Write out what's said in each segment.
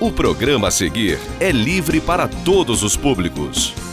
O programa a seguir é livre para todos os públicos.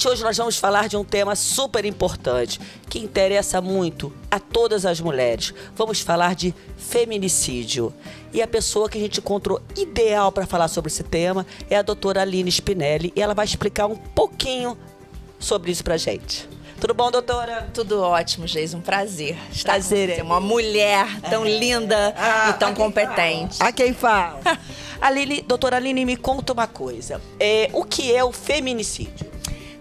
Gente, hoje nós vamos falar de um tema super importante que interessa muito a todas as mulheres. Vamos falar de feminicídio. E a pessoa que a gente encontrou ideal para falar sobre esse tema é a doutora Aline Spinelli e ela vai explicar um pouquinho sobre isso pra gente. Tudo bom, doutora? Tudo ótimo, Geis. Um prazer. Estar Prazer com é. Uma mulher tão linda Ah, e tão a competente. fala? A quem fala? Aline, doutora Aline, me conta uma coisa. É, o que é o feminicídio?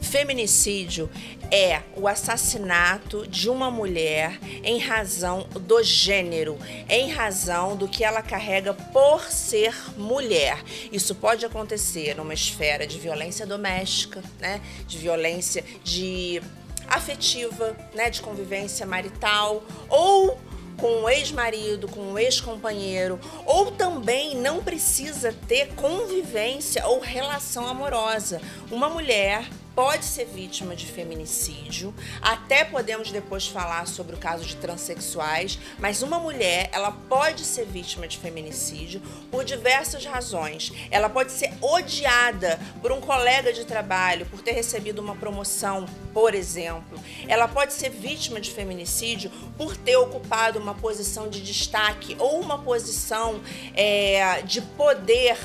Feminicídio é o assassinato de uma mulher em razão do gênero, em razão do que ela carrega por ser mulher. Isso pode acontecer numa esfera de violência doméstica, né? De violência de afetiva, né, de convivência marital ou com um ex-marido, com um ex-companheiro, ou também não precisa ter convivência ou relação amorosa. Uma mulher pode ser vítima de feminicídio, até podemos depois falar sobre o caso de transexuais, mas uma mulher, ela pode ser vítima de feminicídio por diversas razões. Ela pode ser odiada por um colega de trabalho por ter recebido uma promoção, por exemplo. Ela pode ser vítima de feminicídio por ter ocupado uma posição de destaque ou uma posição é, de poder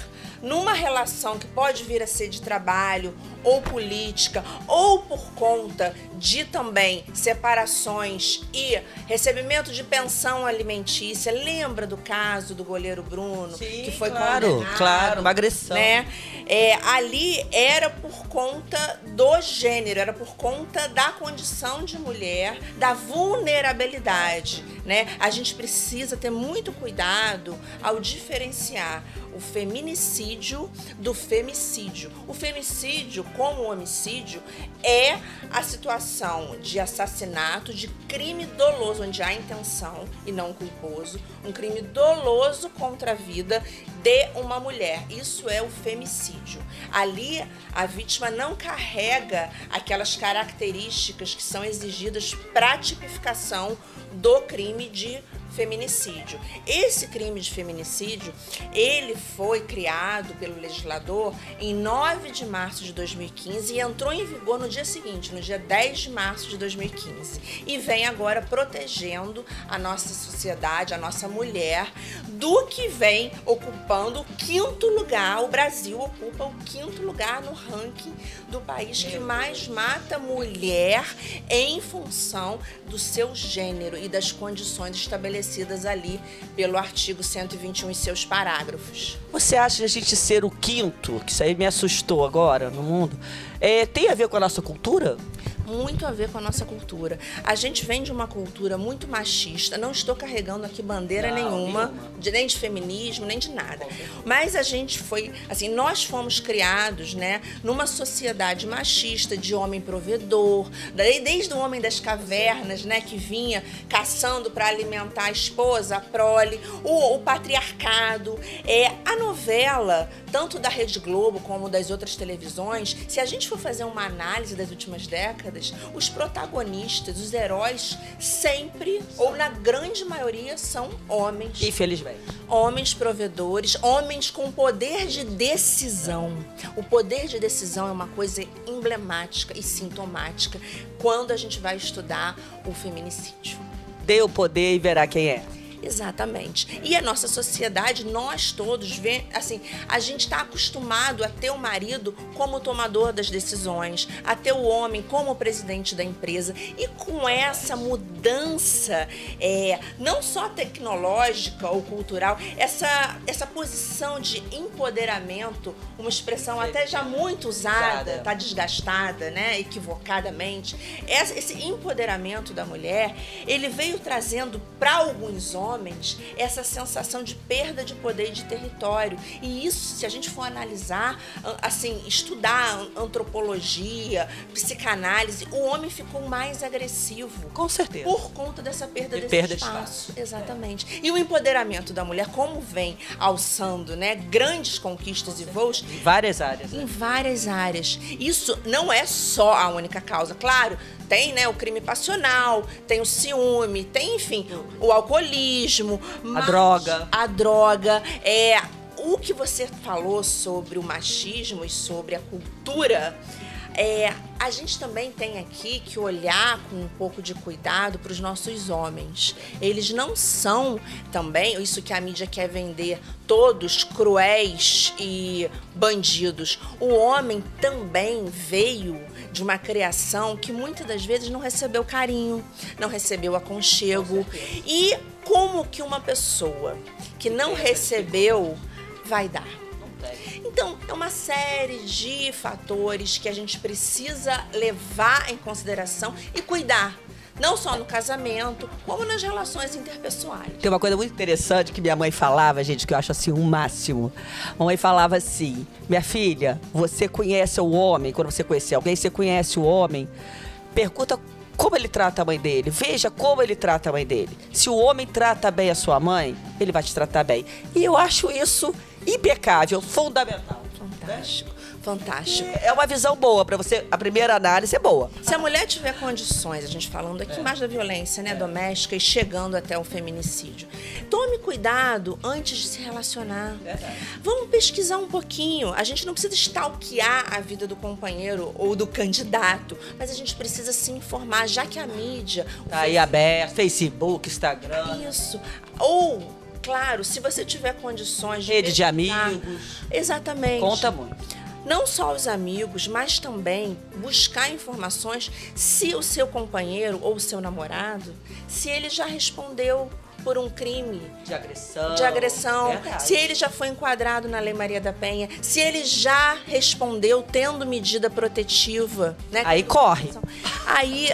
numa relação que pode vir a ser de trabalho ou política, ou por conta de também separações e recebimento de pensão alimentícia. Lembra do caso do goleiro Bruno, que foi claro, condenado, claro, uma agressão. né? É, ali era por conta do gênero, era por conta da condição de mulher, da vulnerabilidade, né? A gente precisa ter muito cuidado ao diferenciar o feminicídio do femicídio. O femicídio, como o homicídio, é a situação de assassinato, de crime doloso, onde há intenção e não culposo, um crime doloso contra a vida de uma mulher. Isso é o femicídio. Ali, a vítima não carrega aquelas características que são exigidas para a tipificação do crime de feminicídio. Esse crime de feminicídio, ele foi criado pelo legislador em 9 de março de 2015 e entrou em vigor no dia seguinte, no dia 10 de março de 2015. E vem agora protegendo a nossa sociedade, a nossa mulher, do que vem ocupando o quinto lugar. O Brasil ocupa o quinto lugar no ranking do país que mais mata mulher em função do seu gênero e das condições estabelecidas ali pelo artigo 121 e seus parágrafos. Você acha de a gente ser o quinto, que isso aí me assustou agora no mundo, é, tem a ver com a nossa cultura? Muito a ver com a nossa cultura. A gente vem de uma cultura muito machista. Não estou carregando aqui bandeira Não, nenhuma, nenhuma. De, nem de feminismo, nem de nada. Mas a gente foi, assim, nós fomos criados, né, numa sociedade machista de homem provedor, desde o homem das cavernas, né, que vinha caçando para alimentar a esposa, a prole, o, o patriarcado, é a novela, tanto da Rede Globo como das outras televisões. Se a gente for fazer uma análise das últimas décadas, os protagonistas, os heróis, sempre, ou na grande maioria, são homens. Infelizmente. Homens provedores, homens com poder de decisão. O poder de decisão é uma coisa emblemática e sintomática quando a gente vai estudar o feminicídio. Dê o poder e verá quem é. Exatamente. E a nossa sociedade, nós todos, vê, assim, a gente está acostumado a ter o marido como tomador das decisões, a ter o homem como presidente da empresa. E com essa mudança, é, não só tecnológica ou cultural, essa, essa posição de empoderamento, uma expressão até já muito usada, está desgastada, né, equivocadamente. Esse empoderamento da mulher, ele veio trazendo para alguns homens homens essa sensação de perda de poder e de território. E isso, se a gente for analisar, assim, estudar antropologia, psicanálise, o homem ficou mais agressivo. Com certeza. Por conta dessa perda de desse perda espaço. De espaço. Exatamente. É. E o empoderamento da mulher, como vem alçando, né, grandes conquistas e voos. Em várias áreas. Em né? várias áreas. Isso não é só a única causa. Claro, tem né, o crime passional, tem o ciúme, tem, enfim, o alcoolismo. A droga. A droga. É, o que você falou sobre o machismo e sobre a cultura. É, a gente também tem aqui que olhar com um pouco de cuidado para os nossos homens. Eles não são também, isso que a mídia quer vender, todos cruéis e bandidos. O homem também veio de uma criação que muitas das vezes não recebeu carinho, não recebeu aconchego. E como que uma pessoa que não recebeu vai dar? Então, é uma série de fatores que a gente precisa levar em consideração e cuidar não só no casamento, como nas relações interpessoais. Tem uma coisa muito interessante que minha mãe falava, gente, que eu acho assim o um máximo. Mãe falava assim: minha filha, você conhece o homem, quando você conhecer alguém, você conhece o homem, pergunta como ele trata a mãe dele. Veja como ele trata a mãe dele. Se o homem trata bem a sua mãe, ele vai te tratar bem. E eu acho isso impecável, fundamental. Fantástico. Fantástico. É uma visão boa para você. A primeira análise é boa. Se a mulher tiver condições, a gente falando aqui mais da violência né, doméstica e chegando até o feminicídio, tome cuidado antes de se relacionar. Verdade. Vamos pesquisar um pouquinho. A gente não precisa stalkear a vida do companheiro ou do candidato, mas a gente precisa se informar, já que a mídia. Tá aí aberto, Facebook, Instagram. Isso. Ou claro, se você tiver condições de. Rede de amigos. Exatamente. Conta muito não só os amigos, mas também buscar informações se o seu companheiro ou o seu namorado, se ele já respondeu por um crime de agressão, de agressão se ele já foi enquadrado na Lei Maria da Penha, se ele já respondeu tendo medida protetiva, né? Aí corre. Aí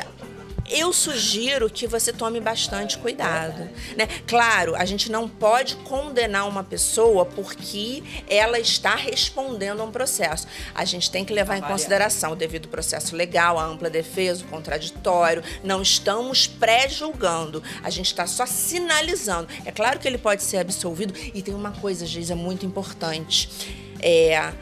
eu sugiro que você tome bastante cuidado. Né? Claro, a gente não pode condenar uma pessoa porque ela está respondendo a um processo. A gente tem que levar em consideração o devido processo legal, a ampla defesa, o contraditório. Não estamos pré-julgando, a gente está só sinalizando. É claro que ele pode ser absolvido e tem uma coisa, Geisa, muito importante. É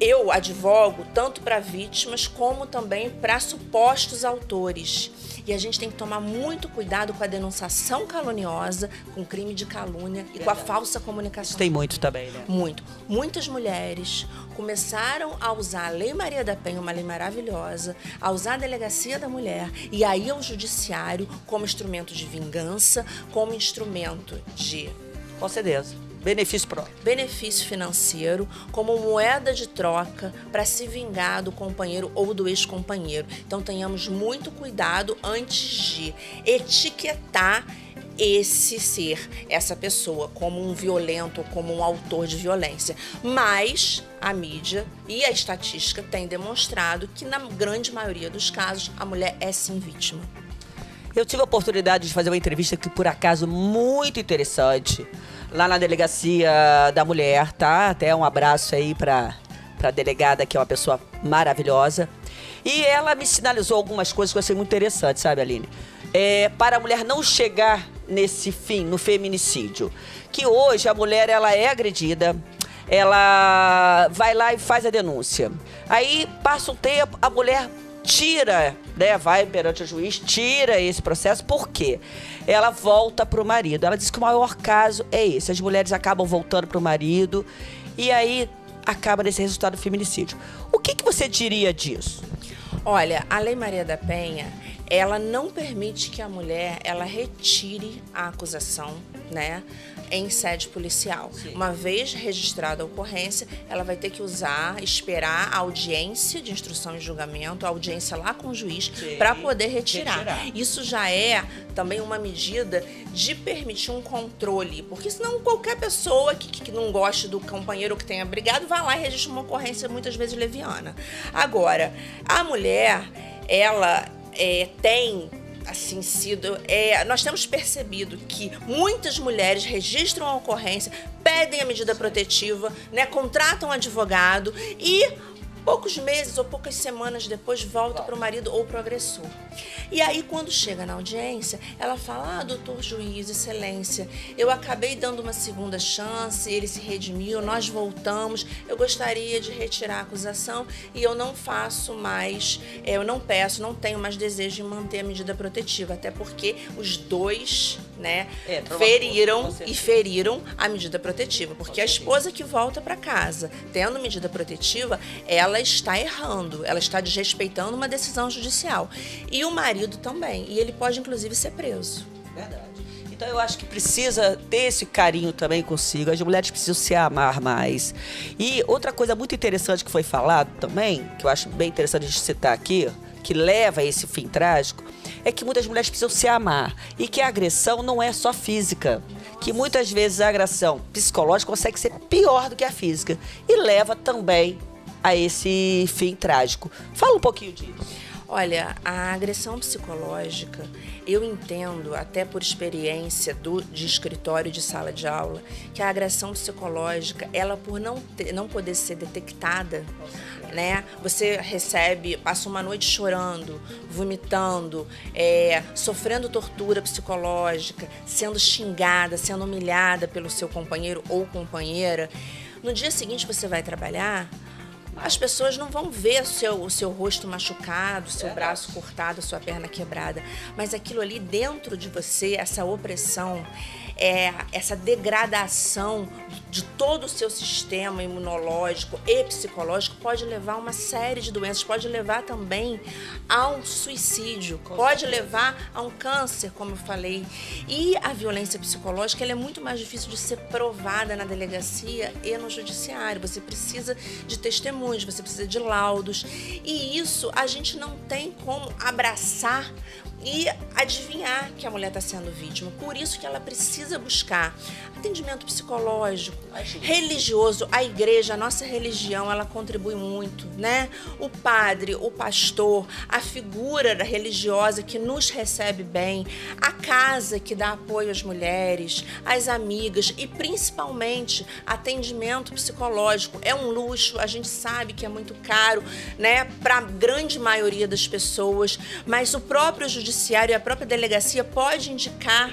eu advogo tanto para vítimas como também para supostos autores. E a gente tem que tomar muito cuidado com a denunciação caluniosa, com o crime de calúnia Verdade. e com a falsa comunicação. Isso tem muito também, né? Muito. Muitas mulheres começaram a usar a Lei Maria da Penha, uma lei maravilhosa, a usar a delegacia da mulher e aí o judiciário como instrumento de vingança, como instrumento de. Com certeza Benefício próprio. Benefício financeiro como moeda de troca para se vingar do companheiro ou do ex-companheiro. Então tenhamos muito cuidado antes de etiquetar esse ser, essa pessoa, como um violento ou como um autor de violência. Mas a mídia e a estatística têm demonstrado que, na grande maioria dos casos, a mulher é sim vítima. Eu tive a oportunidade de fazer uma entrevista que, por acaso, muito interessante lá na delegacia da mulher, tá? Até um abraço aí para a delegada, que é uma pessoa maravilhosa. E ela me sinalizou algumas coisas que eu achei muito interessante, sabe, Aline? É, para a mulher não chegar nesse fim, no feminicídio. Que hoje a mulher ela é agredida, ela vai lá e faz a denúncia. Aí passa um tempo, a mulher tira, né, vai perante o juiz, tira esse processo, por quê? Ela volta para o marido. Ela diz que o maior caso é esse. As mulheres acabam voltando para o marido e aí acaba nesse resultado do feminicídio. O que, que você diria disso? Olha, a Lei Maria da Penha, ela não permite que a mulher ela retire a acusação, né? Em sede policial. Sim. Uma vez registrada a ocorrência, ela vai ter que usar, esperar a audiência de instrução e julgamento, a audiência lá com o juiz, para poder retirar. retirar. Isso já é também uma medida de permitir um controle, porque senão qualquer pessoa que, que não goste do companheiro que tenha brigado vai lá e registra uma ocorrência muitas vezes leviana. Agora, a mulher, ela é, tem assim sido. É, nós temos percebido que muitas mulheres registram a ocorrência, pedem a medida protetiva, né, contratam um advogado e poucos meses ou poucas semanas depois volta para o marido ou para o agressor. E aí, quando chega na audiência, ela fala: Ah, doutor juiz, excelência, eu acabei dando uma segunda chance, ele se redimiu, nós voltamos, eu gostaria de retirar a acusação e eu não faço mais, é, eu não peço, não tenho mais desejo de manter a medida protetiva, até porque os dois né, é, feriram e feriram a medida protetiva, porque a esposa que volta para casa tendo medida protetiva, ela está errando, ela está desrespeitando uma decisão judicial. E o marido também, e ele pode inclusive ser preso. Verdade. Então eu acho que precisa ter esse carinho também consigo. As mulheres precisam se amar mais. E outra coisa muito interessante que foi falado também, que eu acho bem interessante a gente citar aqui, que leva a esse fim trágico, é que muitas mulheres precisam se amar e que a agressão não é só física. Que muitas vezes a agressão psicológica consegue ser pior do que a física e leva também a esse fim trágico. Fala um pouquinho disso. Olha, a agressão psicológica, eu entendo, até por experiência do, de escritório de sala de aula, que a agressão psicológica, ela por não, ter, não poder ser detectada, né? Você recebe, passa uma noite chorando, vomitando, é, sofrendo tortura psicológica, sendo xingada, sendo humilhada pelo seu companheiro ou companheira. No dia seguinte você vai trabalhar, as pessoas não vão ver o seu, o seu rosto machucado, o seu braço cortado, a sua perna quebrada, mas aquilo ali dentro de você, essa opressão, é, essa degradação de todo o seu sistema imunológico e psicológico pode levar a uma série de doenças, pode levar também a um suicídio, pode levar a um câncer, como eu falei. E a violência psicológica é muito mais difícil de ser provada na delegacia e no judiciário. Você precisa de você precisa de laudos. E isso a gente não tem como abraçar e adivinhar que a mulher está sendo vítima. Por isso que ela precisa buscar atendimento psicológico, religioso. A igreja, a nossa religião, ela contribui muito, né? O padre, o pastor, a figura religiosa que nos recebe bem, a casa que dá apoio às mulheres, as amigas e principalmente atendimento psicológico. É um luxo, a gente sabe que é muito caro, né, para a grande maioria das pessoas, mas o próprio judiciário e a própria delegacia pode indicar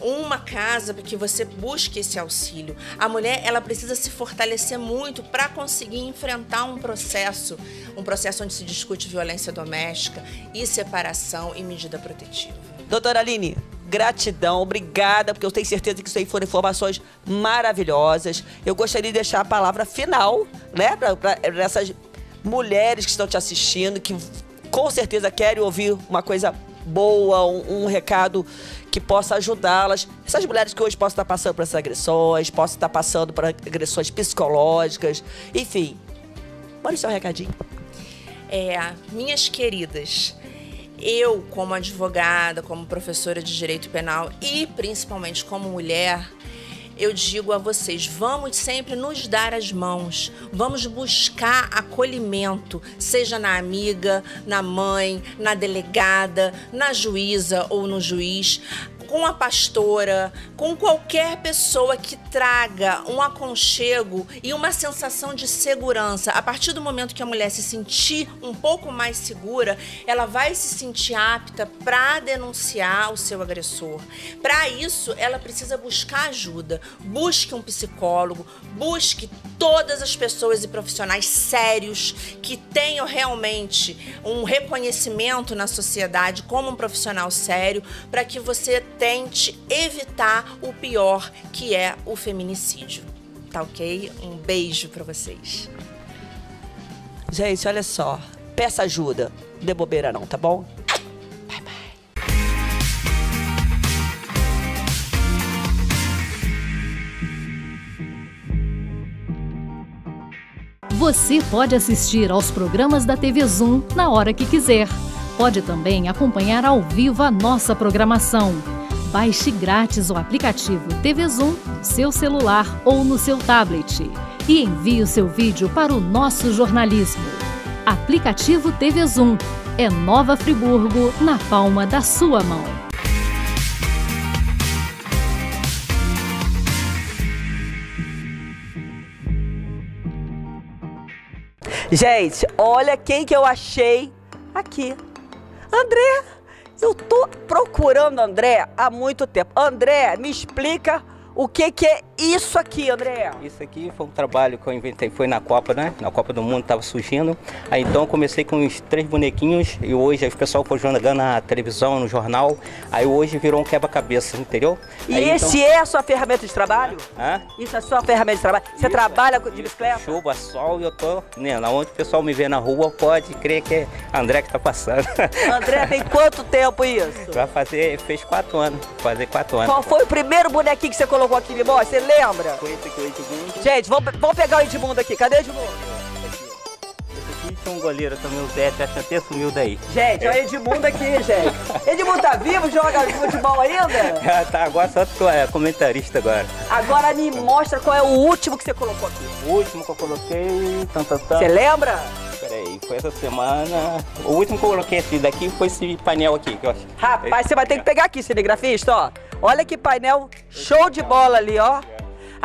uma casa que você busque esse auxílio. A mulher ela precisa se fortalecer muito para conseguir enfrentar um processo, um processo onde se discute violência doméstica e separação e medida protetiva. Doutora Aline, gratidão, obrigada, porque eu tenho certeza que isso aí foram informações maravilhosas. Eu gostaria de deixar a palavra final, né, para essas mulheres que estão te assistindo, que com certeza querem ouvir uma coisa boa, um, um recado que possa ajudá-las. Essas mulheres que hoje possam estar passando por essas agressões, possam estar passando por agressões psicológicas, enfim. Mande seu recadinho. É, minhas queridas, eu, como advogada, como professora de direito penal e principalmente como mulher, eu digo a vocês: vamos sempre nos dar as mãos, vamos buscar acolhimento, seja na amiga, na mãe, na delegada, na juíza ou no juiz com a pastora, com qualquer pessoa que traga um aconchego e uma sensação de segurança. A partir do momento que a mulher se sentir um pouco mais segura, ela vai se sentir apta para denunciar o seu agressor. Para isso, ela precisa buscar ajuda. Busque um psicólogo, busque todas as pessoas e profissionais sérios que tenham realmente um reconhecimento na sociedade como um profissional sério, para que você tente evitar o pior, que é o feminicídio. Tá ok? Um beijo para vocês. Gente, olha só. Peça ajuda. de dê bobeira não, tá bom? Bye, bye. Você pode assistir aos programas da TV Zoom na hora que quiser. Pode também acompanhar ao vivo a nossa programação Baixe grátis o aplicativo TV Zoom no seu celular ou no seu tablet e envie o seu vídeo para o nosso jornalismo. Aplicativo TV Zoom é Nova Friburgo na palma da sua mão. Gente, olha quem que eu achei aqui. André, eu tô procurando André há muito tempo. André, me explica o que, que é isso aqui, André? Isso aqui foi um trabalho que eu inventei, foi na Copa, né? Na Copa do Mundo tava surgindo. Aí então eu comecei com os três bonequinhos e hoje o pessoal foi jogando na televisão, no jornal. Aí hoje virou um quebra-cabeça, entendeu? E Aí, esse então... é a sua ferramenta de trabalho? Hã? Isso é a sua ferramenta de trabalho? Você Isso, trabalha de isso. bicicleta? Chuva, sol e eu tô, né? Onde o pessoal me vê na rua pode crer que é André que tá passando. André, tem quanto tempo isso? Vai fazer, fez quatro anos, fazer quatro anos. Qual foi o primeiro bonequinho que você colocou aqui, me mostra? Lembra? Foi esse aqui, o Edmundo. Gente, vamos, vamos pegar o Edmundo aqui. Cadê o Edmundo? Esse aqui tinha um goleiro também, o Zé, que até sumiu daí. Gente, olha o Edmundo aqui, gente. Edmundo tá vivo? Joga futebol ainda? tá, agora só tô é, comentarista agora. Agora me mostra qual é o último que você colocou aqui. O último que eu coloquei, tan, tan, tan. Você lembra? Peraí, foi essa semana. O último que eu coloquei esse daqui foi esse painel aqui, que eu acho. Rapaz, você vai ter que pegar aqui, cinegrafista, ó. Olha que painel show de bola ali, ó.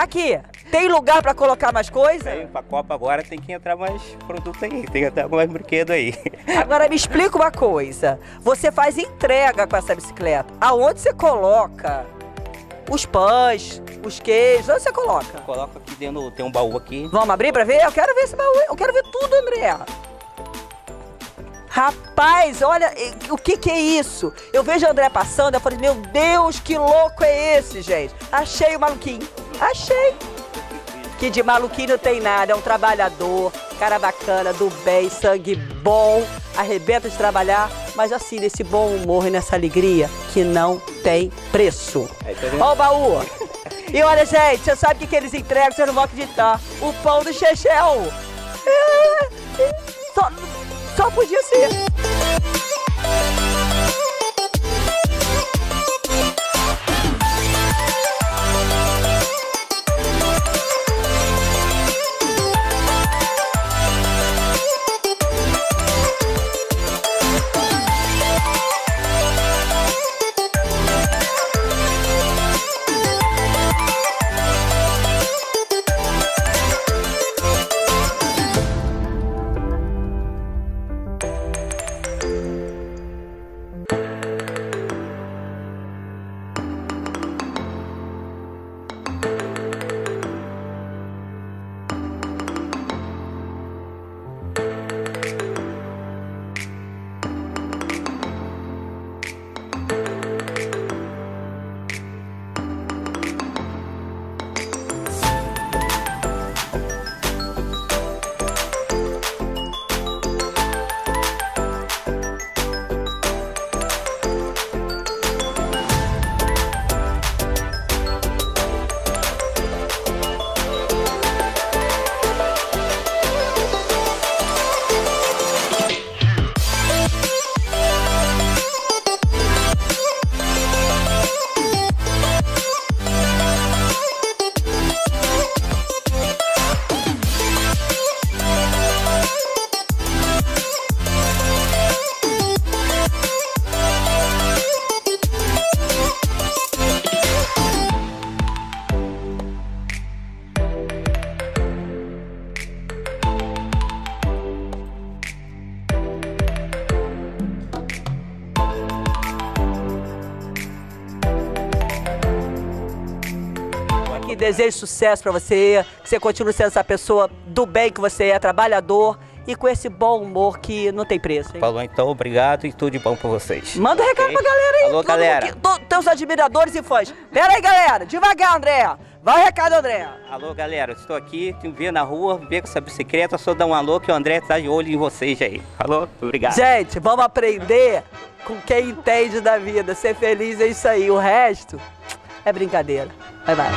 Aqui, tem lugar pra colocar mais coisa? Aí pra Copa agora tem que entrar mais produto aí, tem que entrar mais brinquedo aí. Agora me explica uma coisa. Você faz entrega com essa bicicleta. Aonde você coloca os pães, os queijos? Onde você coloca? Coloca aqui dentro, tem um baú aqui. Vamos abrir pra ver? Eu quero ver esse baú. Eu quero ver tudo, André. Rapaz, olha o que que é isso? Eu vejo o André passando, eu falei, meu Deus, que louco é esse, gente? Achei o maluquinho. Achei. Que de maluquinho não tem nada, é um trabalhador, cara bacana, do bem, sangue bom, arrebenta de trabalhar, mas assim, nesse bom humor e nessa alegria que não tem preço. Aí, tá? Ó o baú. E olha, gente, você sabe o que, que eles entregam, vocês não vão acreditar. O pão do Chechel. É, é, só, só podia ser. Desejo sucesso pra você, que você continue sendo essa pessoa do bem que você é, trabalhador e com esse bom humor que não tem preço. Hein? Falou então, obrigado e tudo de bom pra vocês. Manda um recado Ok? pra galera aí. Alô, galera. mundo que- to- teus admiradores e fãs. Pera aí, galera. Devagar, André. Vai o recado, André. Alô, galera, estou aqui, te ver na rua, ver com essa bicicleta, só dar um alô que o André tá de olho em vocês aí. Alô, obrigado. Gente, vamos aprender com quem entende da vida. Ser feliz é isso aí. O resto é brincadeira. Vai, vai.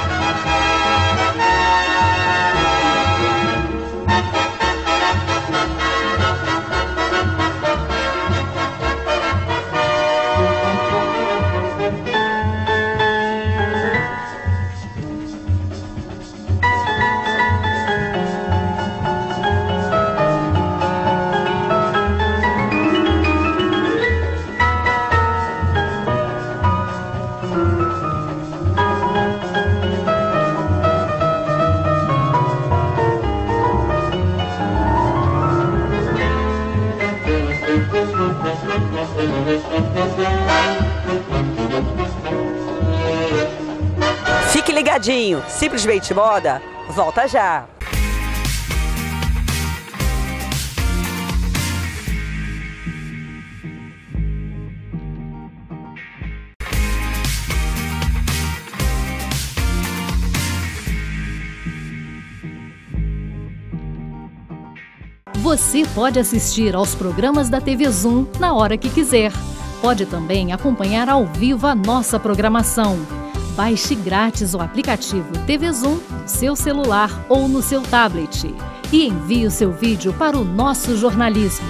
Simplesmente moda, volta já! Você pode assistir aos programas da TV Zoom na hora que quiser. Pode também acompanhar ao vivo a nossa programação. Baixe grátis o aplicativo TV Zoom no seu celular ou no seu tablet e envie o seu vídeo para o nosso jornalismo.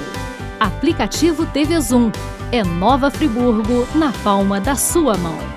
Aplicativo TV Zoom é Nova Friburgo na palma da sua mão.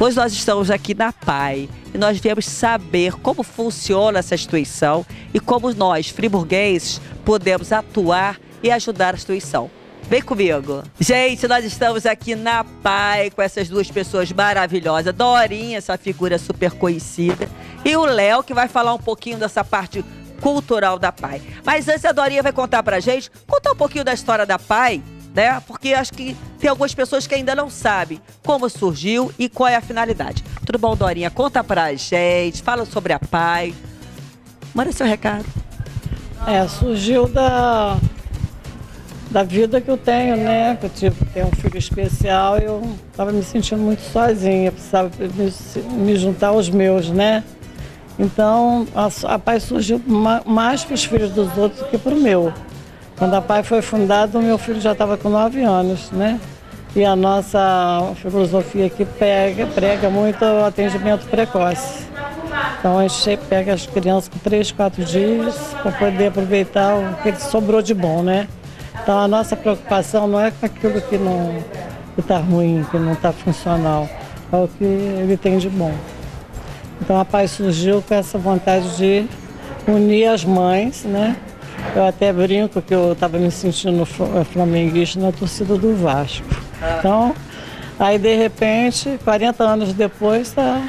Hoje nós estamos aqui na PAI e nós viemos saber como funciona essa instituição e como nós, friburgueses, podemos atuar e ajudar a instituição. Vem comigo. Gente, nós estamos aqui na PAI com essas duas pessoas maravilhosas. Dorinha, essa figura super conhecida, e o Léo, que vai falar um pouquinho dessa parte cultural da PAI. Mas antes a Dorinha vai contar pra gente, contar um pouquinho da história da PAI né? Porque acho que tem algumas pessoas que ainda não sabem como surgiu e qual é a finalidade. Tudo bom, Dorinha? Conta pra gente, fala sobre a PAI. Manda seu recado. É, surgiu da, da vida que eu tenho, né? Que eu tive ter um filho especial e eu estava me sentindo muito sozinha, precisava me, me juntar aos meus, né? Então a, a PAI surgiu mais para os filhos dos outros do que para o meu. Quando a PAI foi fundada, o meu filho já estava com 9 anos, né? E a nossa filosofia aqui pega, prega muito o atendimento precoce. Então a gente pega as crianças com 3, 4 dias para poder aproveitar o que sobrou de bom, né? Então a nossa preocupação não é com aquilo que não está ruim, que não está funcional, é o que ele tem de bom. Então a PAI surgiu com essa vontade de unir as mães, né? Eu até brinco que eu estava me sentindo eh, flamenguista na torcida do Vasco. Então, aí de repente, 40 anos depois, tá,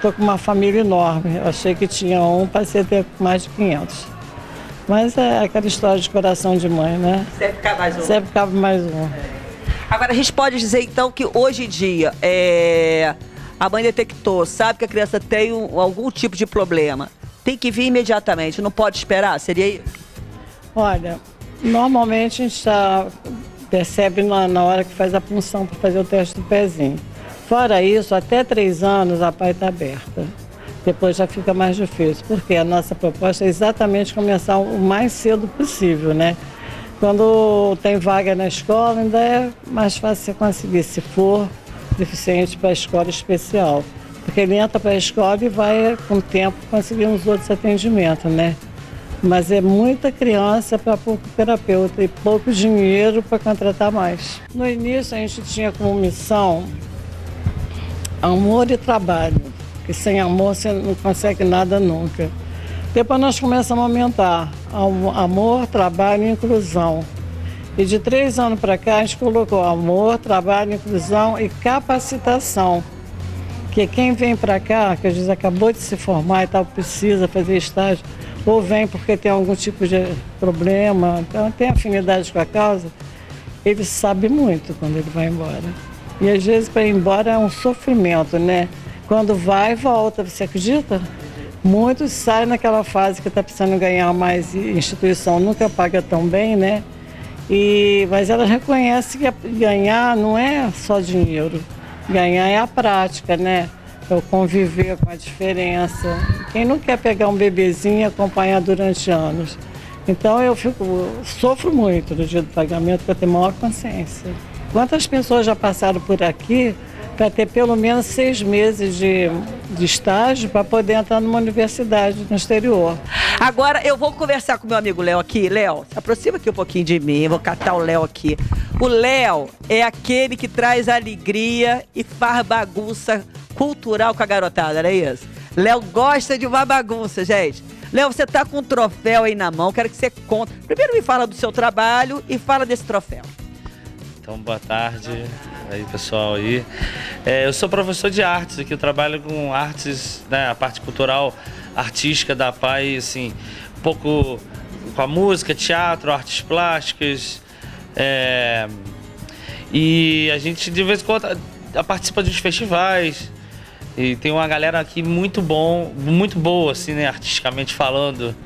tô com uma família enorme. Eu achei que tinha um, passei a ter mais de 500. Mas é aquela história de coração de mãe, né? Sempre cabe mais um. Sempre cabe mais um. Agora, a gente pode dizer então que hoje em dia é... a mãe detectou, sabe que a criança tem um, algum tipo de problema. Tem que vir imediatamente, não pode esperar? Seria? Olha, normalmente a gente já percebe na, na hora que faz a punção para fazer o teste do pezinho. Fora isso, até três anos a pai está aberta. Depois já fica mais difícil, porque a nossa proposta é exatamente começar o mais cedo possível, né? Quando tem vaga na escola, ainda é mais fácil você conseguir, se for deficiente para a escola especial. Porque ele entra para a escola e vai, com o tempo, conseguir uns outros atendimentos, né? Mas é muita criança para pouco terapeuta e pouco dinheiro para contratar mais. No início a gente tinha como missão amor e trabalho, que sem amor você não consegue nada nunca. Depois nós começamos a aumentar amor, trabalho e inclusão. E de três anos para cá a gente colocou amor, trabalho, inclusão e capacitação. Que quem vem para cá, que às vezes acabou de se formar e tal, precisa fazer estágio, ou vem porque tem algum tipo de problema, então tem afinidade com a causa, ele sabe muito quando ele vai embora. E às vezes para ir embora é um sofrimento, né? Quando vai, volta, você acredita? Muitos saem naquela fase que está precisando ganhar mais instituição, nunca paga tão bem, né? E, mas ela reconhece que ganhar não é só dinheiro, ganhar é a prática, né? O conviver com a diferença. Quem não quer pegar um bebezinho e acompanhar durante anos? Então eu fico, sofro muito no dia do pagamento para ter maior consciência. Quantas pessoas já passaram por aqui para ter pelo menos seis meses de, de estágio para poder entrar numa universidade no exterior. Agora eu vou conversar com meu amigo Léo aqui. Léo, aproxima aqui um pouquinho de mim, vou catar o Léo aqui. O Léo é aquele que traz alegria e faz bagunça cultural com a garotada, não é isso? Léo gosta de uma bagunça, gente. Léo, você tá com um troféu aí na mão, quero que você conte. Primeiro me fala do seu trabalho e fala desse troféu. Então, boa tarde aí, pessoal aí. É, eu sou professor de artes aqui, eu trabalho com artes, né, a parte cultural, artística da PAI, assim, um pouco com a música, teatro, artes plásticas, É, e a gente de vez em quando participa dos festivais. E tem uma galera aqui muito bom, muito boa, assim, né, artisticamente falando.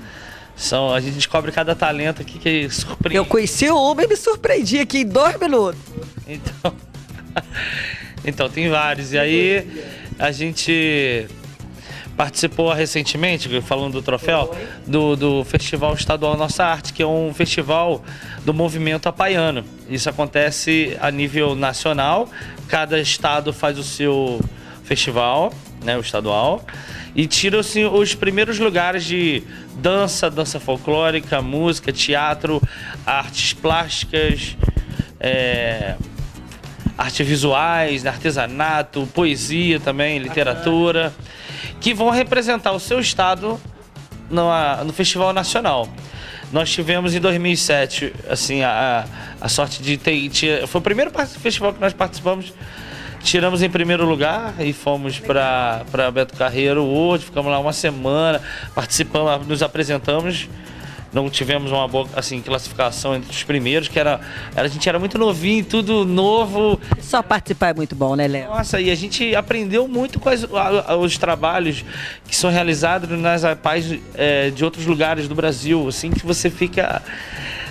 São, a gente descobre cada talento aqui que surpreende. Eu conheci o Uber e me surpreendi aqui em dois minutos. Então, então tem vários. E aí a gente participou recentemente, falando do troféu, do, do Festival Estadual Nossa Arte, que é um festival do movimento apaiano. Isso acontece a nível nacional, cada estado faz o seu festival, né, o estadual, e tiram-se os primeiros lugares de dança, dança folclórica, música, teatro, artes plásticas, é, artes visuais, artesanato, poesia também, literatura, que vão representar o seu estado no, no Festival Nacional. Nós tivemos em 2007, assim, a, a sorte de ter, ter. Foi o primeiro festival que nós participamos Tiramos em primeiro lugar e fomos para Beto Carreiro hoje, ficamos lá uma semana, participamos, nos apresentamos. Não tivemos uma boa assim, classificação entre os primeiros, que era, era. A gente era muito novinho, tudo novo. Só participar é muito bom, né, Léo? Nossa, e a gente aprendeu muito com as, os trabalhos que são realizados nas APAs é, de outros lugares do Brasil, assim, que você fica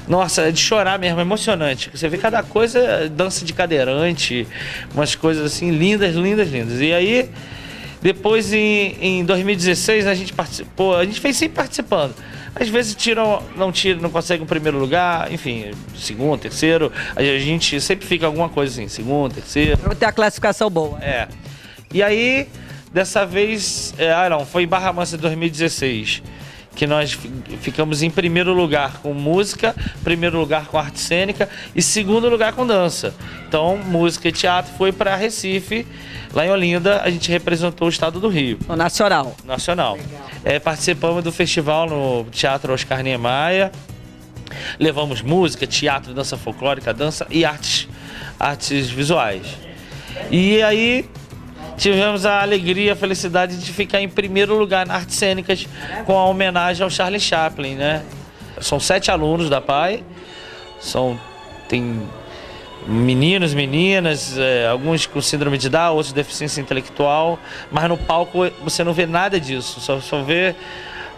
nossa, é de chorar mesmo, é emocionante. Você vê cada coisa, dança de cadeirante, umas coisas assim lindas, lindas, lindas. E aí, depois em, em 2016 a gente participou, a gente fez sempre participando. Às vezes tiram, não tira, não consegue um primeiro lugar, enfim, segundo, terceiro. A gente sempre fica alguma coisa assim, segundo, terceiro. Pra ter a classificação boa. É. E aí, dessa vez, é, ah não, foi em Barra Mansa 2016 que nós ficamos em primeiro lugar com música, primeiro lugar com arte cênica e segundo lugar com dança. Então, música e teatro foi para Recife, lá em Olinda, a gente representou o estado do Rio. O nacional. Nacional. É, participamos do festival no Teatro Oscar Niemeyer. Levamos música, teatro, dança folclórica, dança e artes, artes visuais. E aí tivemos a alegria, a felicidade de ficar em primeiro lugar na Artes Cênicas com a homenagem ao Charlie Chaplin, né? São sete alunos da PAI, são, tem meninos, meninas, é, alguns com síndrome de Down, outros com deficiência intelectual, mas no palco você não vê nada disso, só, só vê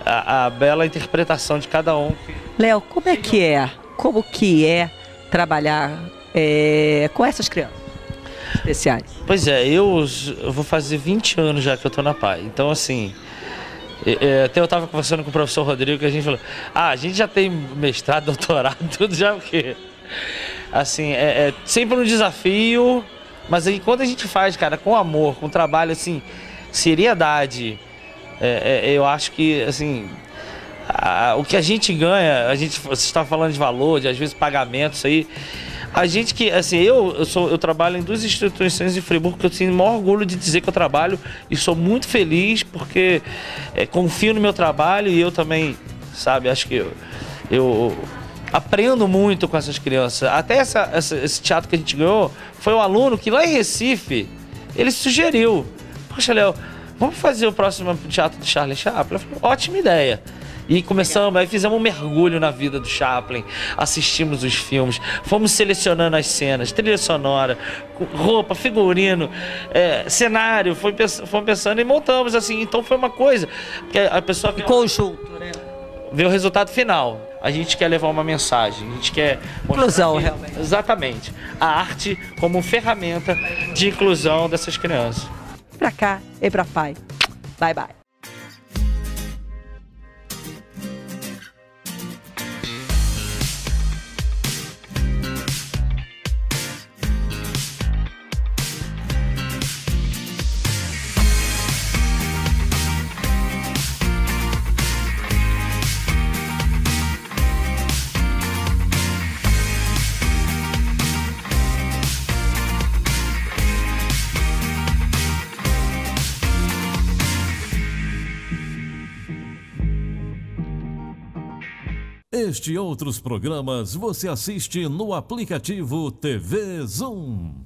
a, a bela interpretação de cada um. Léo, como é que é? Como que é trabalhar é, com essas crianças? Especiais? Pois é, eu, eu vou fazer 20 anos já que eu tô na PAI. Então, assim, é, até eu estava conversando com o professor Rodrigo que a gente falou, ah, a gente já tem mestrado, doutorado, tudo já o quê? Assim, é, é, sempre um desafio, mas aí quando a gente faz, cara, com amor, com trabalho, assim, seriedade, é, é eu acho que, assim, a, o que a gente ganha, a gente, você está falando de valor, de às vezes pagamentos aí, a gente que, assim, eu, eu, sou, eu trabalho em duas instituições de Friburgo que eu tenho o maior orgulho de dizer que eu trabalho e sou muito feliz porque é, confio no meu trabalho e eu também, sabe, acho que eu, eu aprendo muito com essas crianças. Até essa, essa, esse teatro que a gente ganhou foi um aluno que lá em Recife, ele sugeriu, poxa, Léo, vamos fazer o próximo teatro de Charlie Chaplin? Falei, ótima ideia. E começamos, aí fizemos um mergulho na vida do Chaplin, assistimos os filmes, fomos selecionando as cenas, trilha sonora, roupa, figurino, é, cenário, foi, fomos pensando e montamos assim. Então foi uma coisa que a pessoa. Vê, conjunto, né? Vê o resultado final. A gente quer levar uma mensagem, a gente quer. Inclusão, que, realmente. Exatamente. A arte como ferramenta de inclusão dessas crianças. Pra cá e pra pai. Bye, bye. Este e outros programas você assiste no aplicativo TV Zoom.